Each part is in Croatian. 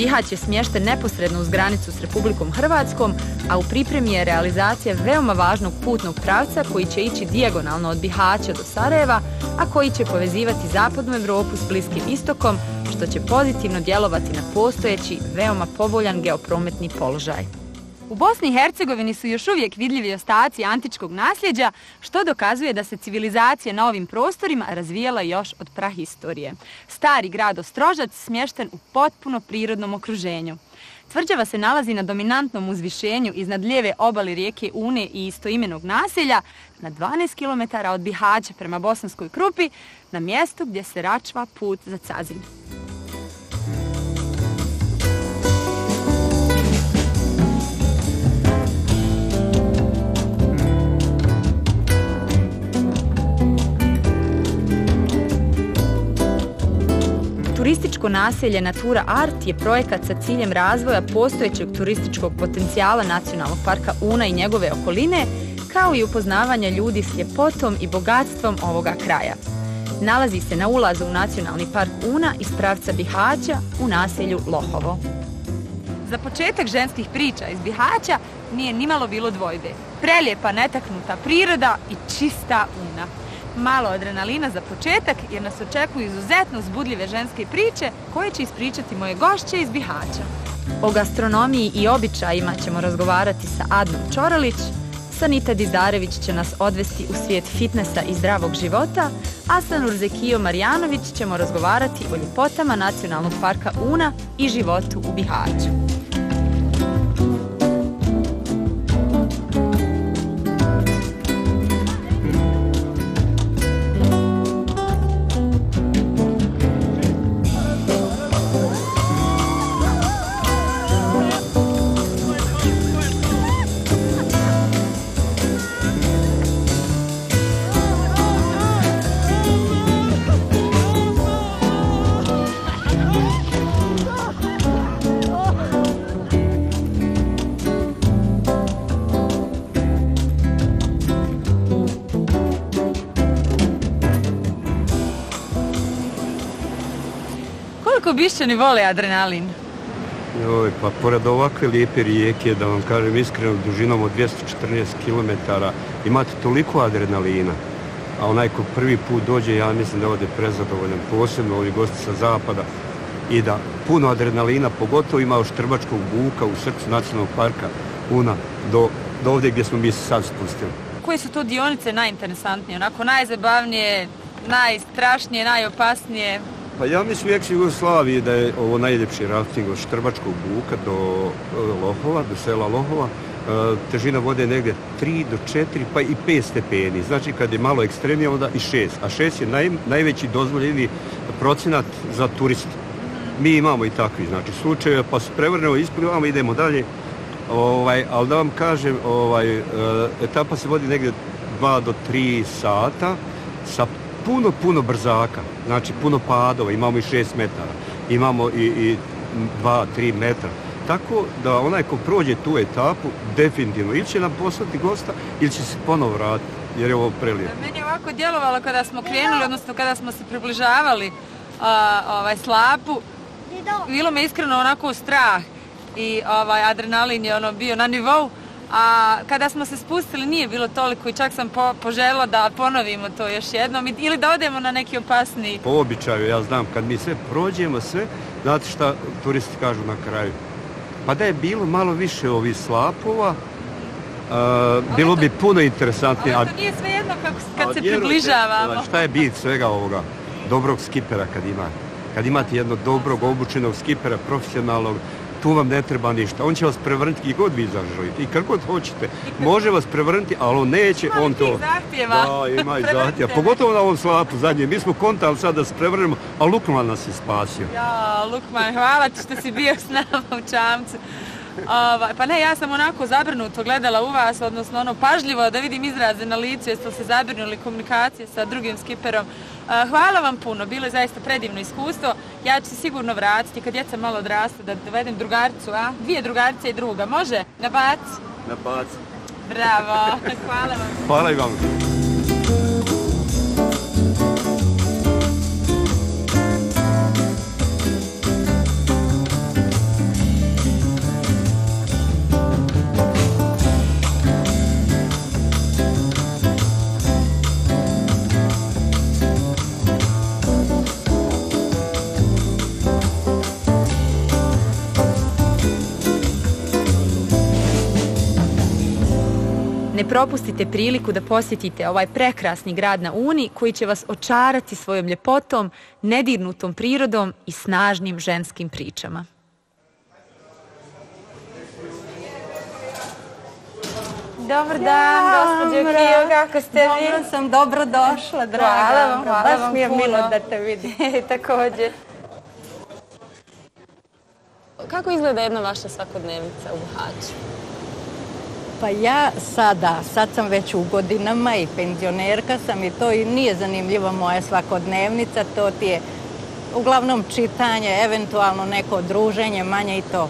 Bihać je smješten neposredno uz granicu s Republikom Hrvatskom, a u pripremi je realizacija veoma važnog putnog pravca koji će ići dijagonalno od Bihaća do Sarajeva, a koji će povezivati zapadnu Europu s Bliskim istokom, što će pozitivno djelovati na postojeći, veoma povoljan geoprometni položaj. U Bosni i Hercegovini su još uvijek vidljivi ostaci antičkog nasljeđa, što dokazuje da se civilizacija na ovim prostorima razvijala još od prahistorije. Stari grad Ostrožac smješten u potpuno prirodnom okruženju. Tvrđava se nalazi na dominantnom uzvišenju iznad lijeve obali rijeke Une i istoimenog naselja, na 12 km od Bihaća prema Bosanskoj Krupi, na mjestu gdje se račva put za Cazin. Turističko naselje Natura Art je projekat sa ciljem razvoja postojećeg turističkog potencijala Nacionalnog parka Una i njegove okoline, kao i upoznavanja ljudi s ljepotom i bogatstvom ovoga kraja. Nalazi se na ulazu u Nacionalni park Una iz pravca Bihaća u naselju Lohovo. Za početak ženskih priča iz Bihaća nije nimalo bilo dvojbe. Prelijepa netaknuta priroda i čista Una malo adrenalina za početak jer nas očekuju izuzetno uzbudljive ženske priče koje će ispričati moje gošće iz Bihaća. O gastronomiji i običajima ćemo razgovarati sa Adnom Čoralić, Sanita Dizdarević će nas odvesti u svijet fitnesa i zdravog života, a sa Nurzekio Marjanović ćemo razgovarati o ljepotama Nacionalnog parka Una i životu u Bihaću. Bišćani vole adrenalin? Joj, pa pored ovakve lijepe rijeke, da vam kažem iskreno, dužinom od 214 km, imate toliko adrenalina. A onaj ko prvi put dođe, ja mislim da ovdje prezadovoljan, posebno ovi gosti sa zapada, i da puno adrenalina, pogotovo ima Štrbačkog buka u srcu nacionalnog parka Una, do, do ovdje gdje smo mi se sad spustili. Koje su to dionice najinteresantnije, onako najzabavnije, najstrašnije, najopasnije? Pa ja mislim u ex Jugoslaviji da je ovo najljepši rafting od Štrbačkog buka do e, Lohova, do sela Lohova. E, težina vode je negdje 3 do 4 pa i 5 stepeni. Znači kad je malo ekstremnije onda i 6. A 6 je najveći dozvoljeni procenat za turiste. Mi imamo i takvi znači slučajeve pa se prevrnemo, isplivamo, idemo dalje. Ovaj, ali da vam kažem, ovaj, e, etapa se vodi negdje 2 do 3 sata sa puno, puno brzaka, znači puno padova, imamo i 6 metara, imamo i, i 2-3 metra. Tako da onaj ko prođe tu etapu, definitivno, ili će nam poslati gosta, ili će se ponovo vratiti, jer je ovo prelijepo. Meni je ovako djelovalo kada smo krenuli, odnosno kada smo se približavali ovaj, slapu, bilo me iskreno onako strah i ovaj, adrenalin je ono bio na nivou, a kada smo se spustili nije bilo toliko i čak sam po, poželjela da ponovimo to još jednom ili da odemo na neki opasniji. Po običaju, ja znam, kad mi sve prođemo sve, znate šta turisti kažu na kraju? Pa da je bilo malo više ovih slapova, bilo bi puno interesantnije. Ali to nije sve jedno kako, kad se približavamo. Šta je bit svega ovoga? Dobrog skipera kad imate. Kad imate jednog dobrog obučenog skipera, profesionalnog, tu vam ne treba ništa. On će vas prevrnuti i god vi zaželite i kako god hoćete. Može vas prevrnuti, ali on neće, on to... zahtjeva. Da, ima i zahtjeva. Pogotovo na ovom slapu zadnje. Mi smo kontali sad da se prevrnemo, a Lukman nas je spasio. Ja, Lukman, hvala ti što si bio s nama u čamcu. Ovaj, pa ne, ja sam onako zabrnuto gledala u vas, odnosno ono pažljivo da vidim izraze na licu, jeste li se zabrinuli komunikacije sa drugim skiperom. Hvala vam puno, bilo je zaista predivno iskustvo. Ja ću se sigurno vratiti kad djeca malo odrastu da dovedem drugarcu, a? Dvije drugarice i druga, može? Na bac? Na bac. Bravo, hvala vam. Hvala i vam. Propustite priliku da posjetite ovaj prekrasni grad na Uni koji će vas očarati svojom ljepotom, nedirnutom prirodom i snažnim ženskim pričama. Dobar dan, gospođo Kio, kako ste vi? Dobro sam, dobro došla, draga. Hvala vam, hvala Baš vam mi je puno. milo da te vidim. Također. Kako izgleda jedna vaša svakodnevnica u Bihaću? Pa ja sada, sad sam već u godinama i penzionerka sam i to i nije zanimljiva moja svakodnevnica, to ti je uglavnom čitanje, eventualno neko druženje, manje i to.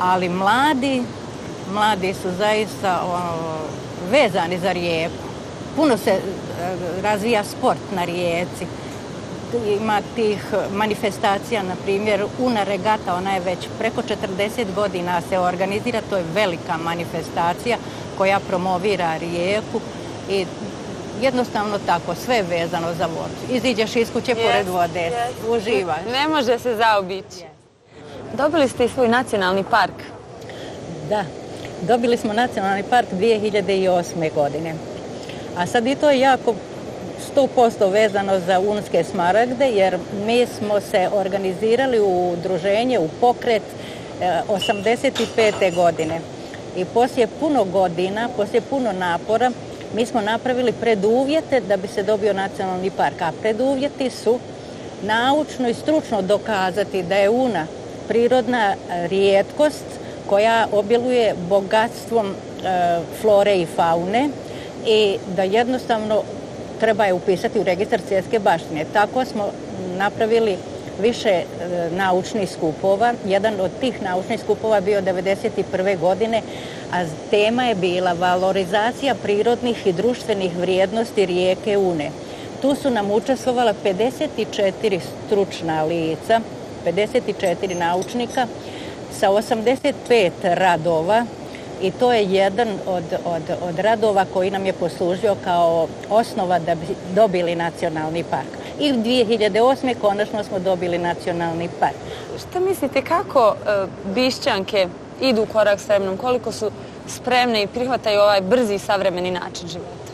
Ali mladi, mladi su zaista vezani za rijeku. Puno se e, razvija sport na rijeci. Ima tih manifestacija, na primjer, Una regata, ona je već preko 40 godina se organizira, to je velika manifestacija koja promovira rijeku i jednostavno tako, sve je vezano za vodu. Iziđeš iz kuće pored vode, uživaš. Ne može se zaobići. Dobili ste i svoj nacionalni park. Da, dobili smo nacionalni park 2008. godine. A sad i to je jako 100% vezano za unske smaragde jer mi smo se organizirali u udruženje, u pokret e, 85. godine. I poslije puno godina, poslije puno napora, mi smo napravili preduvjete da bi se dobio nacionalni park. A preduvjeti su naučno i stručno dokazati da je Una prirodna e, rijetkost koja obiluje bogatstvom e, flore i faune i da jednostavno treba je upisati u registar svjetske baštine. Tako smo napravili više e, naučnih skupova. Jedan od tih naučnih skupova bio 1991. godine, a tema je bila valorizacija prirodnih i društvenih vrijednosti rijeke Une. Tu su nam učestvovala 54 stručna lica, 54 naučnika sa 85 radova i to je jedan od, od, od radova koji nam je poslužio kao osnova da bi dobili nacionalni park. I 2008. konačno smo dobili nacionalni park. Šta mislite kako e, bišćanke idu u korak s vremenom? Koliko su spremne i prihvataju ovaj brzi i savremeni način života?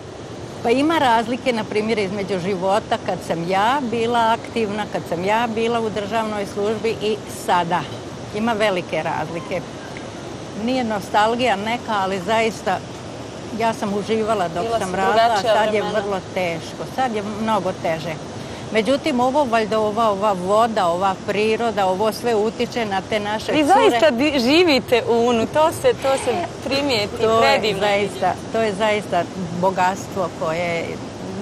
Pa ima razlike, na primjer, između života kad sam ja bila aktivna, kad sam ja bila u državnoj službi i sada. Ima velike razlike. Nije nostalgija neka, ali zaista ja sam uživala dok Bila sam radila, a sad je vremena. vrlo teško. Sad je mnogo teže. Međutim, ovo valjda ova, ova voda, ova priroda, ovo sve utiče na te naše Vi cure. zaista živite u Unu, to se, to se primijeti, to je, predivno. zaista, to je zaista bogatstvo koje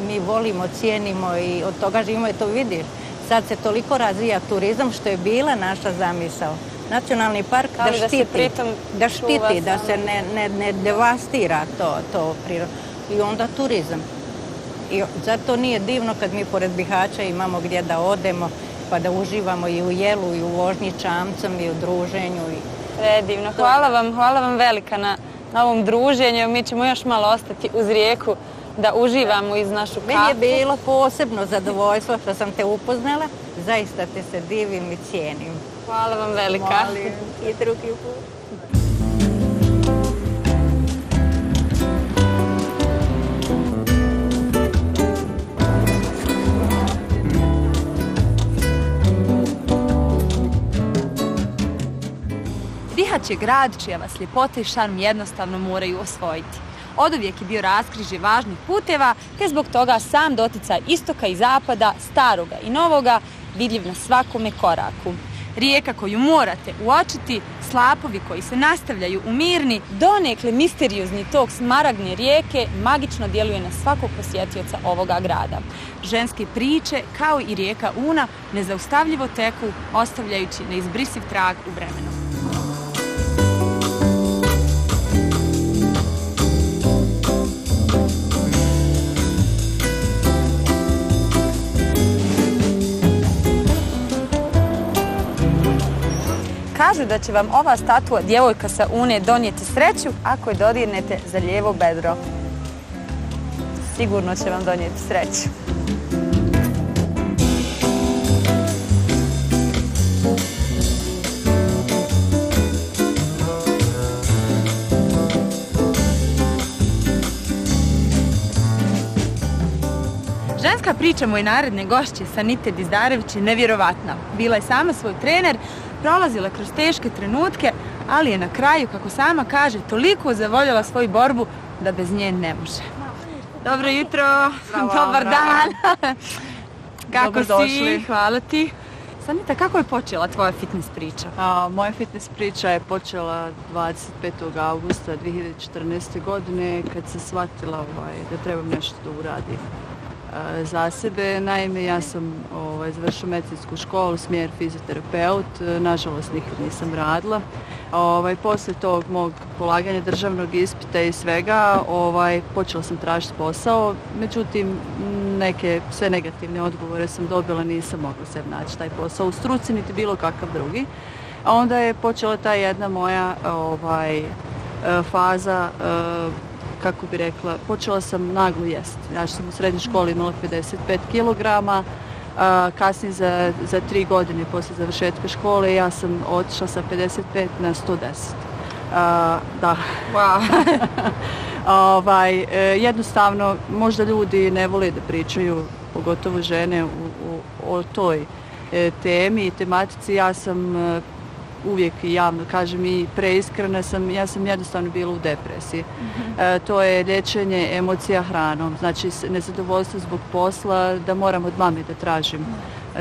mi volimo, cijenimo i od toga živimo i to vidiš. Sad se toliko razvija turizam što je bila naša zamisao. Nacionalni park da da se štiti, pritom da štiti, da se ne, ne, ne devastira to, to priroda. I onda turizam. I zato nije divno kad mi pored Bihaća imamo gdje da odemo pa da uživamo i u jelu i u vožnji čamcom i u druženju. I... Predivno. Hvala vam, hvala vam velika na, na ovom druženju. Mi ćemo još malo ostati uz rijeku da uživamo iz našu kafu. Meni je bilo posebno zadovoljstvo što sam te upoznala. Zaista te se divim i cijenim. Hvala vam velika. Molim i drugi put. Bihać je grad čija vas ljepota i šarm jednostavno moraju osvojiti. Oduvijek je bio raskrižje važnih puteva, te zbog toga sam doticaj istoka i zapada, staroga i novoga, vidljiv na svakome koraku. Rijeka koju morate uočiti, slapovi koji se nastavljaju u mirni, donekle misteriozni tok smaragne rijeke magično djeluje na svakog posjetioca ovoga grada. Ženske priče, kao i rijeka Una, nezaustavljivo teku, ostavljajući neizbrisiv trag u vremenu. Kažu da će vam ova statua djevojka sa une donijeti sreću ako je dodirnete za lijevo bedro. Sigurno će vam donijeti sreću. Ženska priča moje naredne gošće Sanite Dizdarević je nevjerovatna. Bila je sama svoj trener, prolazila kroz teške trenutke, ali je na kraju, kako sama kaže, toliko zavoljela svoju borbu da bez nje ne može. Dobro jutro, dobar dan. kako si? Hvala ti. Sanita, kako je počela tvoja fitness priča? A, moja fitness priča je počela 25. augusta 2014. godine kad sam shvatila ovaj, da trebam nešto da uradim za sebe. Naime, ja sam ovaj, završila medicinsku školu, smjer fizioterapeut, nažalost nikad nisam radila. Ovaj, poslije tog mog polaganja državnog ispita i svega ovaj, počela sam tražiti posao, međutim neke sve negativne odgovore sam dobila, nisam mogla se naći taj posao u struci niti bilo kakav drugi. Onda je počela ta jedna moja ovaj, faza kako bi rekla, počela sam naglo jesti. Ja sam u srednjoj školi imala 55 kg, kasnije za, za tri godine poslije završetka škole ja sam otišla sa 55 na 110. da. Wow. ovaj, e, jednostavno, možda ljudi ne vole da pričaju, pogotovo žene, u, o toj e, temi i tematici. Ja sam e, uvijek javno kažem i preiskrena sam, ja sam jednostavno bila u depresiji. Mhm. E, to je liječenje emocija hranom, znači nezadovoljstvo zbog posla, da moram od mame da tražim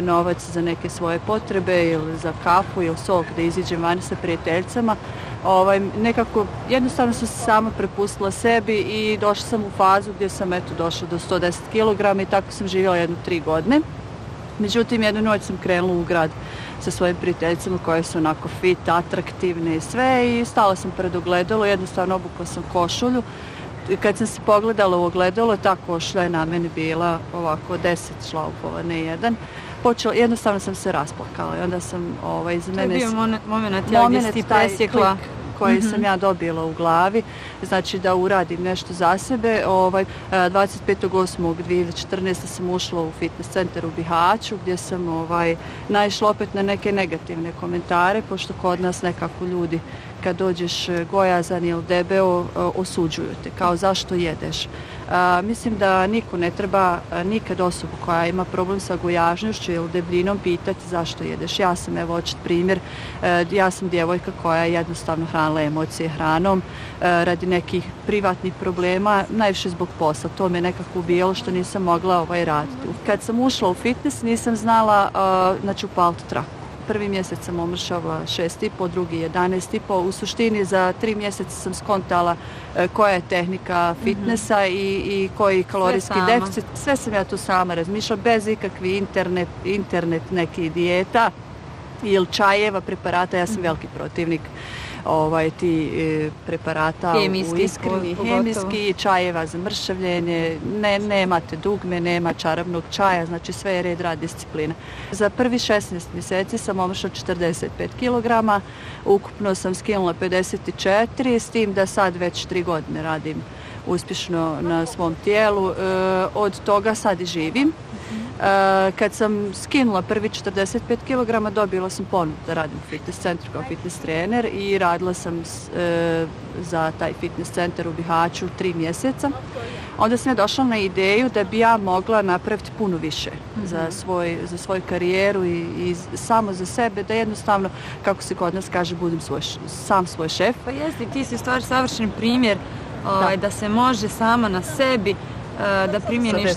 novac za neke svoje potrebe ili za kafu ili sok da iziđem vani sa prijateljcama. Ovaj, nekako jednostavno sam se sama prepustila sebi i došla sam u fazu gdje sam eto došla do 110 kg i tako sam živjela jednu tri godine. Međutim, jednu noć sam krenula u grad sa svojim prijateljicama koje su onako fit, atraktivne i sve i stala sam pred ogledalo, jednostavno obukla sam košulju. Kad sam se pogledala u ogledalo, ta košulja je na meni bila ovako deset šlaupova, ne jedan. Počela, jednostavno sam se rasplakala i onda sam ovaj, za mene... To je bio moment, ja gdje si presjekla koji sam mhm. ja dobila u glavi, znači da uradim nešto za sebe. Ovaj, 25.8.2014. sam ušla u fitness centar u Bihaću gdje sam ovaj, naišla opet na neke negativne komentare, pošto kod nas nekako ljudi kad dođeš gojazan ili debeo osuđuju te, kao zašto jedeš mislim da niko ne treba nikad osobu koja ima problem sa gojažnošću ili debljinom pitati zašto jedeš. Ja sam evo očit primjer, e, ja sam djevojka koja je jednostavno hranila emocije hranom e, radi nekih privatnih problema, najviše zbog posla. To me nekako ubijalo što nisam mogla ovaj raditi. Kad sam ušla u fitness nisam znala znači upaliti traku prvi mjesec sam omršala 6,5, drugi 11,5. U suštini za tri mjeseca sam skontala e, koja je tehnika mhm. fitnessa i, i koji kalorijski deficit. Sve sam ja tu sama razmišljala bez ikakvi internet, internet neki dijeta ili čajeva, preparata. Ja sam mhm. veliki protivnik ovaj, ti e, preparata hemijski, u iskreni, hemijski, čajeva za mršavljenje, ne, nemate dugme, nema čarabnog čaja, znači sve je red rad disciplina. Za prvi 16 mjeseci sam omršla 45 kg, ukupno sam skinula 54, s tim da sad već tri godine radim uspješno na svom tijelu. E, od toga sad i živim. Eh, kad sam skinula prvi 45 kg dobila sam ponudu da radim u fitness centru kao fitness trener i radila sam eh, za taj fitness centar u Bihaću tri mjeseca. Onda sam ja došla na ideju da bi ja mogla napraviti puno više za, mhm. svoj, za svoju karijeru i, i, samo za sebe, da jednostavno, kako se kod nas kaže, budem svoj, sam svoj šef. Pa jesi, ti si stvari savršen primjer ovaj, da se može sama na sebi E, da primjeniš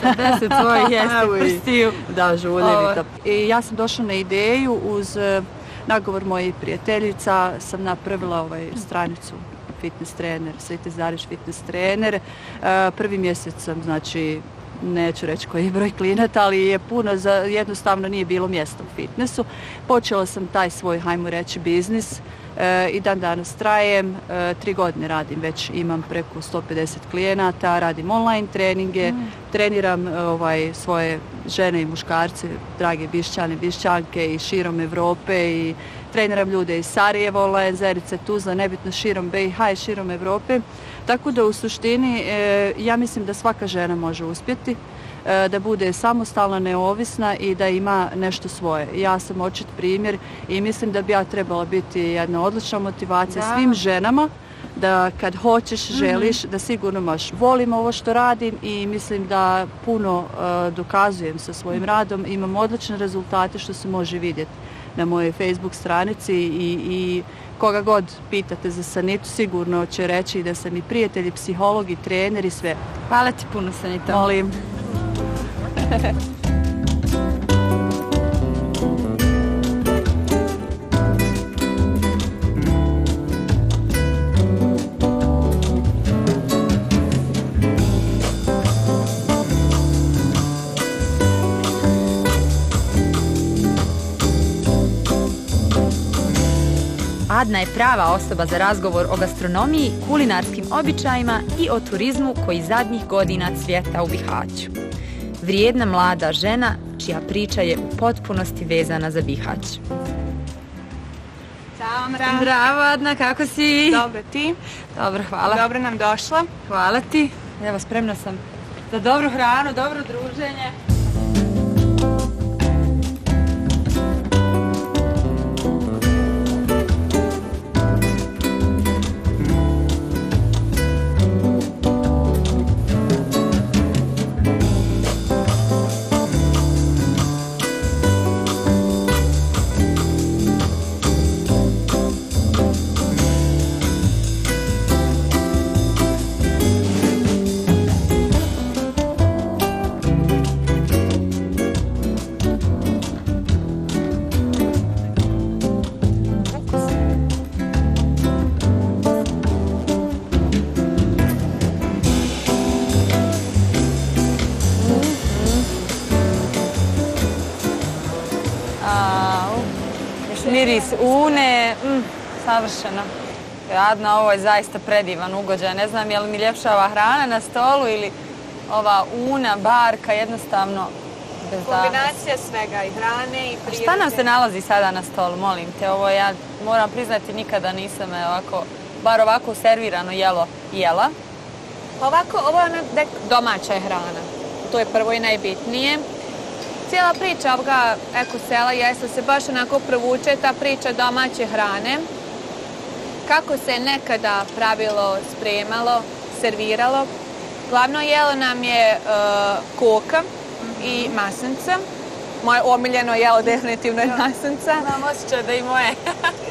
sa deset svojih jeste prstiju. Da, žuljevita. I ja sam došla na ideju uz e, nagovor mojih prijateljica sam napravila ovaj stranicu fitness trener, Sveti Zariš fitness trener. E, prvi mjesec sam, znači, neću reći koji je broj klinata, ali je puno, za, jednostavno nije bilo mjesta u fitnessu. Počela sam taj svoj, hajmo reći, biznis E, i dan danas trajem. E, tri godine radim već, imam preko 150 klijenata, radim online treninge, mm. treniram e, ovaj, svoje žene i muškarce, drage bišćane, bišćanke i širom Europe i treniram ljude iz Sarajeva, online Zerice, Tuzla, nebitno širom BiH i širom Europe. Tako da u suštini ja mislim da svaka žena može uspjeti. E, da bude samostalna, neovisna i da ima nešto svoje. Ja sam očit primjer i mislim da bi ja trebala biti jedna odlična motivacija svim ženama da kad hoćeš, želiš, da sigurno maš volim ovo što radim i mislim da puno e, dokazujem sa svojim radom. Imam odlične rezultate što se može vidjeti na mojoj Facebook stranici i, i koga god pitate za Sanitu sigurno će reći da sam i prijatelj, i psiholog i trener i sve. Hvala ti puno, Sanita. Molim. Adna je prava osoba za razgovor o gastronomiji, kulinarskim običajima i o turizmu koji zadnjih godina cvjeta u Bihaću. Vrijedna mlada žena čija priča je u potpunosti vezana za Bihać. Ćao Mra. Zdravo Adna, kako si? Dobro ti? Dobro, hvala. Dobro nam došla. Hvala ti. Evo, spremna sam za dobru hranu, dobro druženje. Miris une, mm, savršeno. Adna, ovo je zaista predivan ugođaj. Ne znam je li mi ljepša ova hrana na stolu ili ova una, barka, jednostavno bez. Kombinacija svega i hrane i prirode. Šta nam se nalazi sada na stolu, molim te? Ovo ja moram priznati nikada nisam e, ovako, bar ovako servirano jelo jela. Ovako, ovo je ona dek- domaća je hrana. To je prvo i najbitnije. Cijela priča ovoga eko sela jeste se baš onako provuče ta priča domaće hrane. Kako se nekada pravilo, spremalo, serviralo. Glavno jelo nam je e, koka i masnica. Moje omiljeno jelo definitivno je masnica. Imam osjećaj da i moje.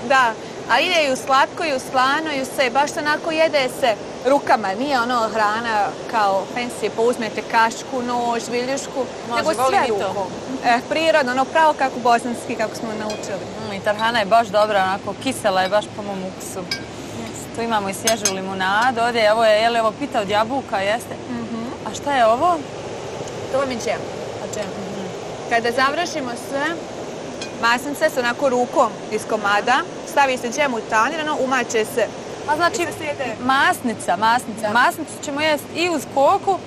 Da, a ide i u slatko i u slano i u sve. Baš onako jede se rukama. Nije ono hrana kao fancy, pa uzmete kašku, nož, viljušku. Može, nego sve rukom. E, prirodno, ono pravo kako bosanski, kako smo naučili. Mm, I ta hrana je baš dobra, onako kisela je baš po mom ukusu. Tu imamo i svježu limunadu, ovdje ovo je, je li ovo pita od jabuka, jeste? A šta je ovo? To vam je džem. A džem. Kada završimo sve, masnice se onako rukom iz komada, stavi se džem u tanir, ono umače se. A znači, I masnica, masnica. Da. Masnicu ćemo jesti i uz koku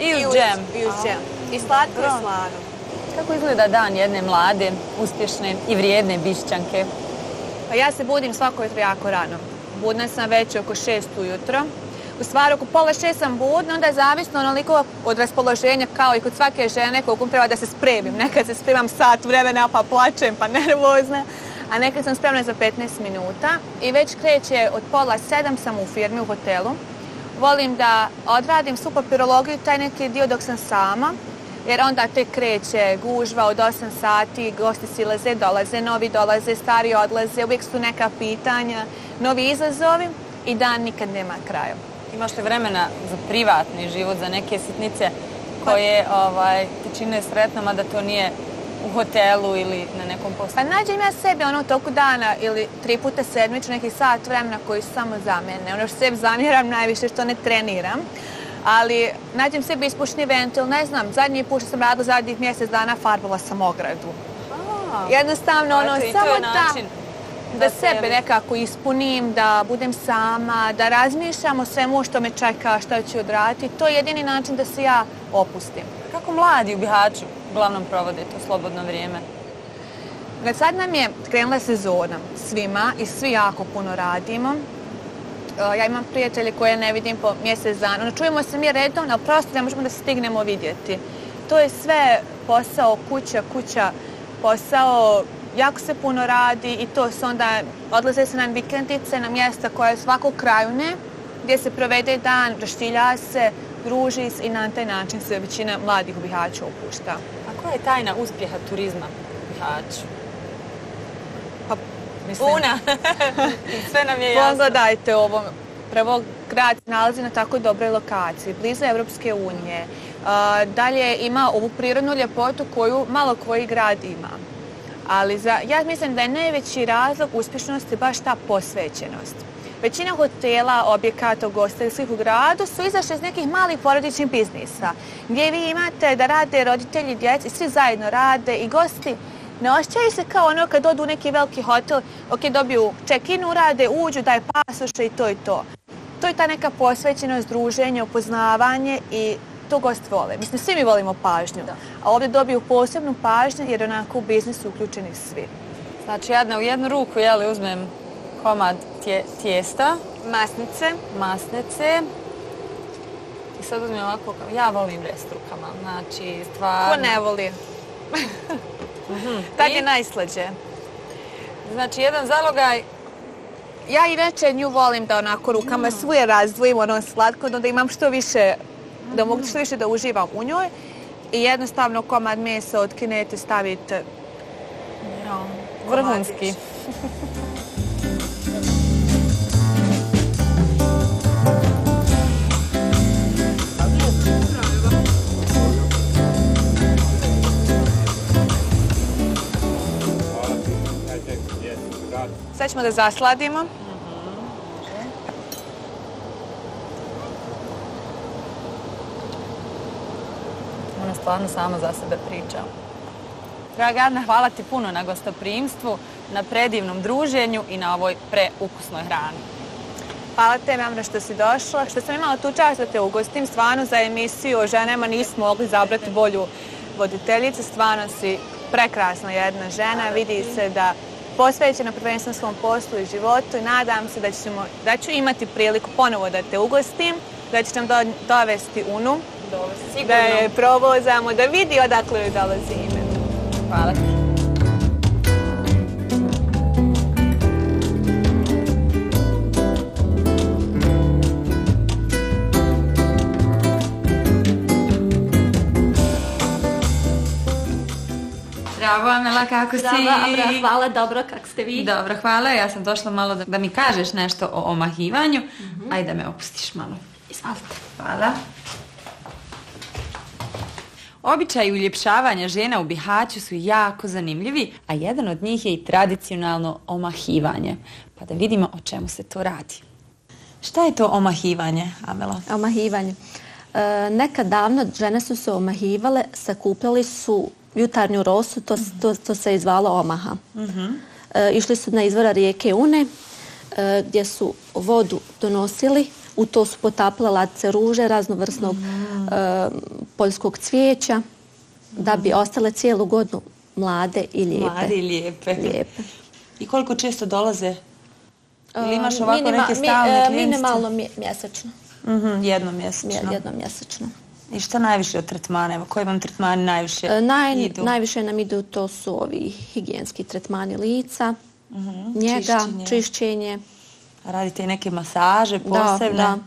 i uz džem. I uz džem. I slatko i slano. Kako izgleda dan jedne mlade, uspješne i vrijedne bišćanke? Pa ja se budim svako jutro jako rano. Budna sam već oko šest ujutro. U stvari, oko pola šest sam budna, onda je zavisno onoliko od raspoloženja kao i kod svake žene koliko treba da se spremim. Nekad se spremam sat vremena pa plačem pa nervozna, a nekad sam spremna za 15 minuta i već kreće od pola sedam sam u firmi u hotelu. Volim da odradim svu papirologiju, taj neki dio dok sam sama, jer onda tek kreće gužva od 8 sati, gosti silaze, dolaze, novi dolaze, stari odlaze, uvijek su neka pitanja, novi izazovi i dan nikad nema kraja. Imaš li vremena za privatni život, za neke sitnice koje ovaj, te čine sretnom, a da to nije u hotelu ili na nekom poslu? Nađem ja sebi ono u toku dana ili tri puta sedmično neki sat vremena koji su samo za mene. Ono što sebi zamjeram najviše što ne treniram. Ali nađem sebi ispušni ventil, ne znam, zadnji put što sam radila zadnjih mjesec dana farbala sam ogradu. Jednostavno ono, samo je da, način da da sebe se- nekako ispunim, da budem sama, da razmišljam o svemu što me čeka, što ću odraditi. To je jedini način da se ja opustim. Kako mladi u Bihaću uglavnom provode to slobodno vrijeme? Kad sad nam je krenula sezona svima i svi jako puno radimo. E, Ja imam prijatelje koje ne vidim po mjesec dana. Ono, čujemo se mi redovno, ali prosto ne možemo da stignemo vidjeti. To je sve posao, kuća, kuća, posao jako se puno radi i to se onda odlaze se na vikendice na mjesta koja su ovako krajune gdje se provede dan, raštilja se, druži i na taj način se većina mladih u opušta. Koja je tajna uspjeha turizma u Bihaću? Pa, Mislim, Una. sve nam je jasno. Pogledajte ovo. Prvo, grad se nalazi na tako dobroj lokaciji, blizu Evropske unije. Dalje ima ovu prirodnu ljepotu koju malo koji grad ima. Ali za, ja mislim da je najveći razlog uspješnosti baš ta posvećenost. Većina hotela, objekata, ugostiteljskih u gradu su izašli iz nekih malih porodičnih biznisa, gdje vi imate da rade roditelji, djeci, svi zajedno rade i gosti ne osjećaju se kao ono kad odu u neki veliki hotel, ok, dobiju check-in, urade, uđu, daju pasoše i to i to. To je ta neka posvećenost, druženje, upoznavanje i to gost vole. Mislim, svi mi volimo pažnju, a ovdje dobiju posebnu pažnju jer onako u biznisu uključeni svi. Znači, ja u jednu ruku, jeli, uzmem komad tje- tijesta, Masnice, masnice i sad uzmem ovako, ja volim rest rukama, znači, ko stvarno. ne voli? Tad I? je najslađe. Znači, jedan zalogaj, Ja inače nju volim da onako rukama svoje razdvojim ono slatko, da imam što više, da mogu što više da uživam u njoj. I jednostavno komad mesa otkinete, stavite vrhunski. Ćemo da zasladimo. Ona stvarno sama za sebe priča. Draga Adna, hvala ti puno na gostoprimstvu, na predivnom druženju i na ovoj preukusnoj hrani. Hvala te, Mamra, što si došla. Što sam imala tu čast da te ugostim. Stvarno za emisiju o ženama nismo mogli zabrati bolju voditeljicu. Stvarno si prekrasna jedna žena. Vidi se da posvećena prvenstveno svom poslu i životu. I nadam se da, ćemo, da ću imati priliku ponovo da te ugostim, da ćeš nam do- dovesti Unu, da je provozamo, da vidi odakle joj dolazi ime. Hvala Zdravo, Amela, kako si? Zdravo, Amra, hvala, dobro, kak ste vi? Dobro, hvala. Ja sam došla malo da, da mi kažeš nešto o omahivanju. Ajde da me opustiš malo. Izvolite. Hvala. Običaji uljepšavanja žena u Bihaću su jako zanimljivi, a jedan od njih je i tradicionalno omahivanje. Pa da vidimo o čemu se to radi. Šta je to omahivanje, Amela? Omahivanje. E, nekad davno žene su se omahivale, sakupljali su jutarnju rosu, to, to, to se je zvalo omaha. E, išli su na izvora rijeke Une, e, gdje su vodu donosili, u to su potapale latice ruže, raznovrsnog e, poljskog cvijeća, da bi ostale cijelu godinu mlade i lijepe. Mlade i lijepe. Lijepe. I koliko često dolaze? Ili imaš ovako minima- neke mi- stalne klijentice? Minimalno mje- mjesečno. Mhm, jednom mjesečno. Mje- Jednom mjesečno. I šta najviše od tretmana? Evo, koji vam tretmani najviše E, Naj, idu? najviše nam idu to su ovi higijenski tretmani lica, njega, čišćenje. čišćenje. Radite i neke masaže posebne? da.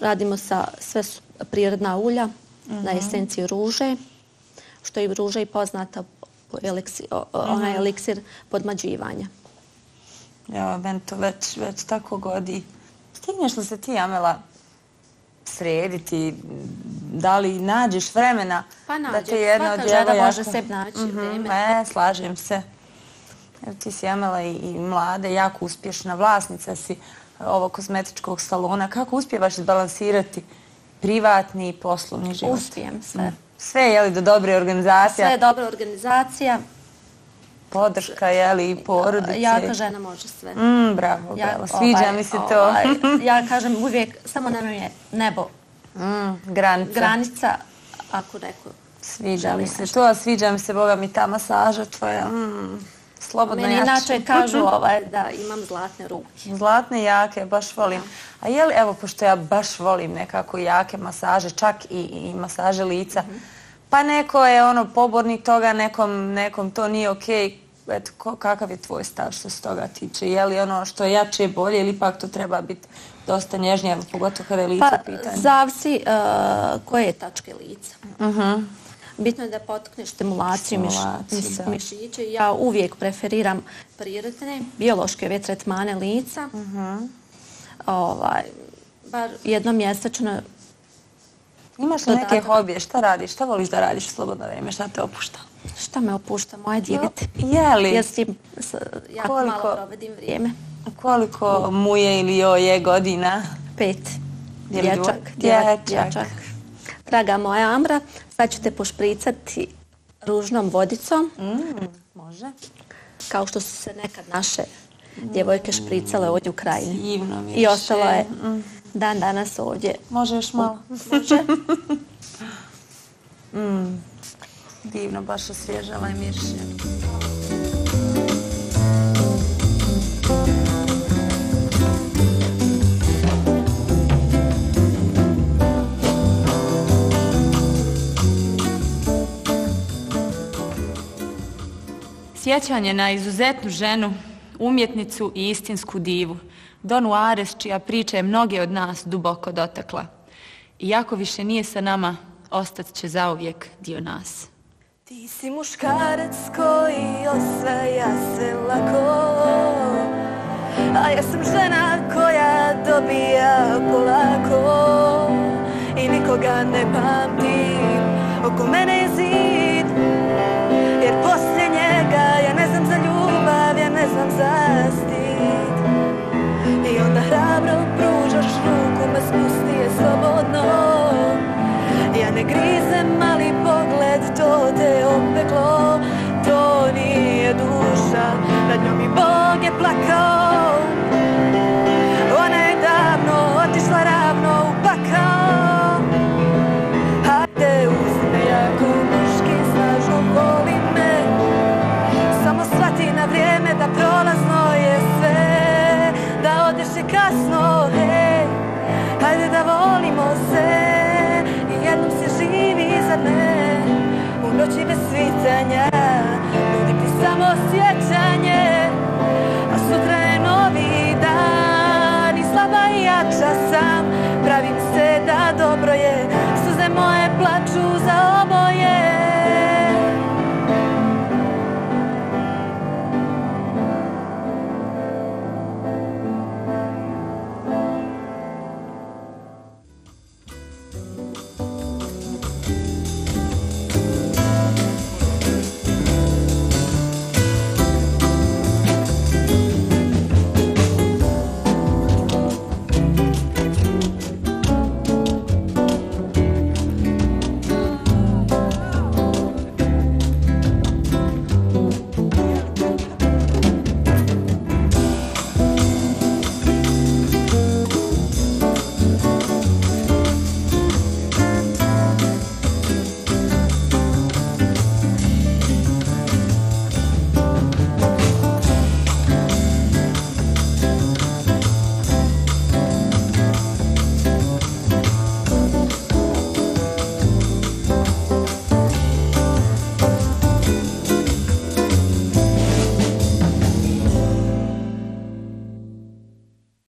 Radimo sa sve su prirodna ulja na esenciji ruže, što je ruža i poznata po onaj eliksir podmađivanja. Ja, meni to već, već tako godi. Stigneš li se ti, Amela, srediti? Da li nađeš vremena Pa da nađe. te jedna od djevojaka- može sebi naći vrijeme. E, slažem se. Evo ti si Amela i, i mlada, jako uspješna vlasnica si ovog kozmetičkog salona. Kako uspijevaš izbalansirati privatni i poslovni život? Uspijem sve. Sve je li do dobre organizacija, Sve je dobra organizacija, podrška je li i porodice? jaka žena može sve. Mm, bravo, Ja, bravo. Sviđa ovaj, mi se to. ovaj, ja kažem uvijek, samo nam je nebo Mm, granica. granica, ako neko Sviđa mi se to, a sviđa mi se, Boga mi, ta masaža tvoja. Mm, slobodno Meni inače kažu ovaj, da imam zlatne ruke. Zlatne jake, baš volim. A je li, evo, pošto ja baš volim nekako jake masaže, čak i, i masaže lica, Mhm. pa neko je ono pobornik toga, nekom, nekom to nije okej. Eto, kakav je tvoj stav što se toga tiče? Je li ono što je jače je bolje ili ipak to treba biti dosta nježnije, pogotovo kada je lice Pa, u pitanju? zavisi uh, koje je tačke lica. Bitno je da potakneš stimulaciju Stimulaciju, mišića. Ja uvijek preferiram prirodne, biološke ove tretmane lica. Ovaj, bar jednom mjesečno Imaš li neke hobije? Šta radiš? Šta voliš da radiš u slobodno vrijeme? Šta te opušta? Šta me opušta? Moje dijete. Je li? Ja s tim jako Koliko? malo provedim vrijeme. Koliko mu je ili joj je godina? Pet. Dječak. Dječak. Draga moja Amra, sad ću te pošpricati ružnom vodicom, Može. kao što su se nekad naše djevojke špricale ovdje u krajini. Divno mi I ostala je dan danas ovdje. Može još malo? Može? Divno, baš osvježava i miriše. Sjećanje na izuzetnu ženu, umjetnicu i istinsku divu, Donu Ares, čija priča je mnoge od nas duboko dotakla. Iako više nije sa nama, ostat će zauvijek dio nas. Ti si muškarac koji osvaja sve lako A ja sam žena koja dobija polako. I nikoga ne pamtim, oko mene je zid Jer poslije njega ja ne znam za ljubav, ja ne znam za stid. I onda hrabro pružaš ruku, me spusti je slobodno. Ja ne grizem, ali pogled nad njom i Bog je plakao. Ona je davno otišla ravno u pakao. Hajde uzme jako muški, snažno voli me. Samo shvati na vrijeme da prolazno je sve. Da odeš je kasno, hej Hajde da volimo se. I jednom se živi, zar ne U noći bez svitanja